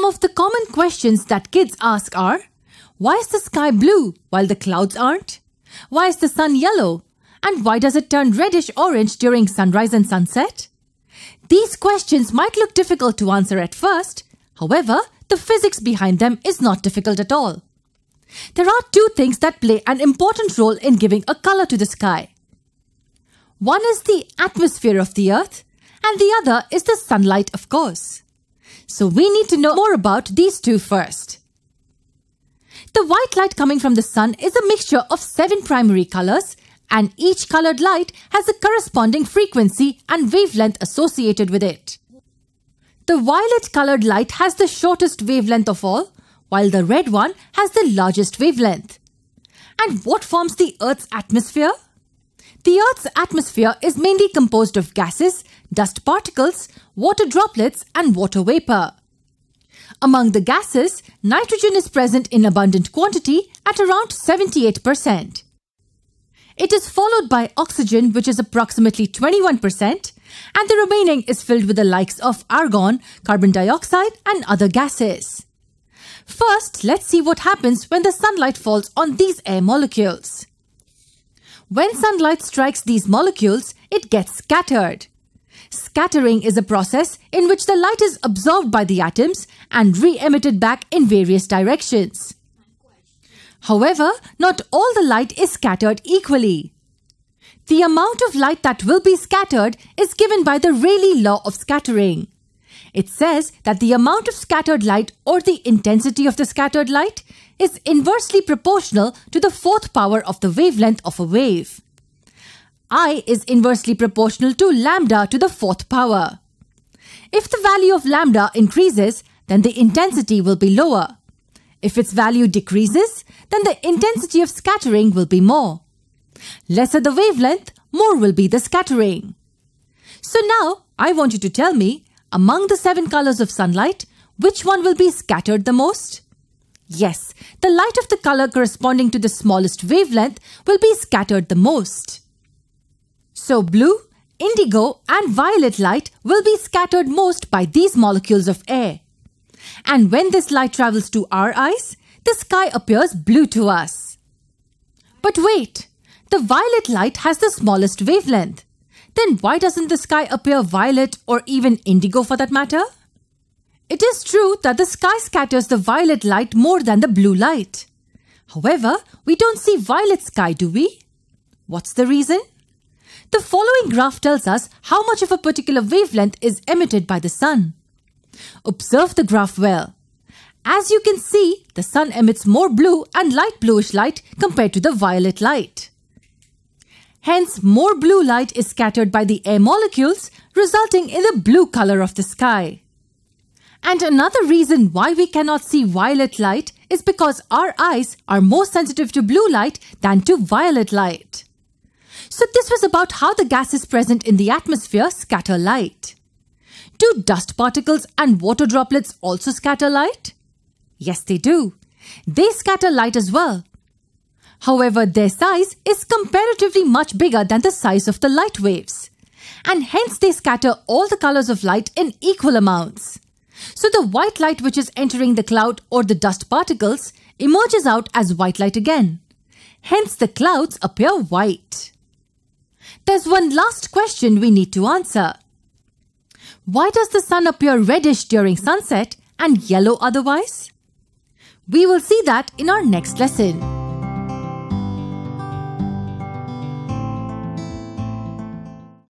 Some of the common questions that kids ask are Why is the sky blue while the clouds aren't? Why is the sun yellow? And why does it turn reddish orange during sunrise and sunset? These questions might look difficult to answer at first. However, the physics behind them is not difficult at all. There are two things that play an important role in giving a color to the sky. One is the atmosphere of the earth, and the other is the sunlight, of course. So we need to know more about these two first. The white light coming from the sun is a mixture of seven primary colors, and each colored light has a corresponding frequency and wavelength associated with it. The violet colored light has the shortest wavelength of all, while the red one has the largest wavelength. And what forms the Earth's atmosphere? The Earth's atmosphere is mainly composed of gases, dust particles, water droplets, and water vapor. Among the gases, nitrogen is present in abundant quantity at around 78%. It is followed by oxygen, which is approximately 21%, and the remaining is filled with the likes of argon, carbon dioxide, and other gases. First, let's see what happens when the sunlight falls on these air molecules. When sunlight strikes these molecules, it gets scattered. Scattering is a process in which the light is absorbed by the atoms and re-emitted back in various directions. However, not all the light is scattered equally. The amount of light that will be scattered is given by the Rayleigh law of scattering. It says that the amount of scattered light or the intensity of the scattered light is inversely proportional to the fourth power of the wavelength of a wave. I is inversely proportional to lambda to the fourth power. If the value of lambda increases, then the intensity will be lower. If its value decreases, then the intensity of scattering will be more. Lesser the wavelength, more will be the scattering. So now, I want you to tell me, among the seven colors of sunlight, which one will be scattered the most? Yes, the light of the color corresponding to the smallest wavelength will be scattered the most. So blue, indigo and violet light will be scattered most by these molecules of air. And when this light travels to our eyes, the sky appears blue to us. But wait, the violet light has the smallest wavelength. Then why doesn't the sky appear violet or even indigo for that matter? It is true that the sky scatters the violet light more than the blue light. However, we don't see violet sky, do we? What's the reason? The following graph tells us how much of a particular wavelength is emitted by the sun. Observe the graph well. As you can see, the sun emits more blue and light bluish light compared to the violet light. Hence, more blue light is scattered by the air molecules, resulting in the blue color of the sky. And another reason why we cannot see violet light is because our eyes are more sensitive to blue light than to violet light. So this was about how the gases present in the atmosphere scatter light. Do dust particles and water droplets also scatter light? Yes, they do. They scatter light as well. However, their size is comparatively much bigger than the size of the light waves. And hence they scatter all the colors of light in equal amounts. So the white light which is entering the cloud or the dust particles emerges out as white light again. Hence the clouds appear white. There's one last question we need to answer. Why does the sun appear reddish during sunset and yellow otherwise? We will see that in our next lesson.